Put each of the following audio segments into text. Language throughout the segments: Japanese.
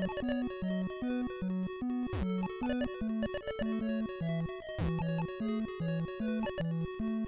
Thank you.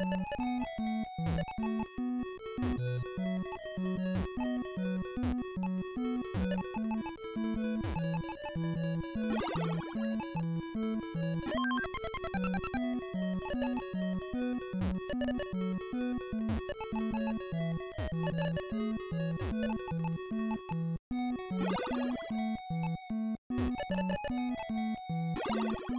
you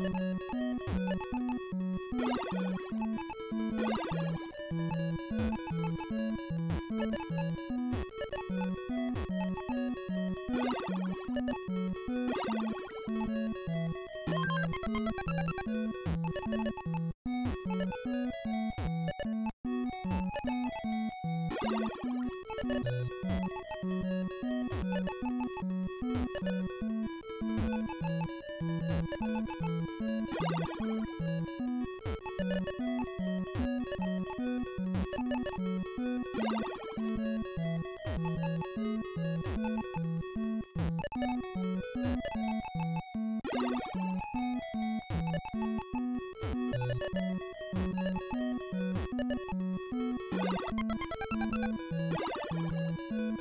you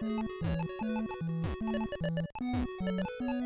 Thank you.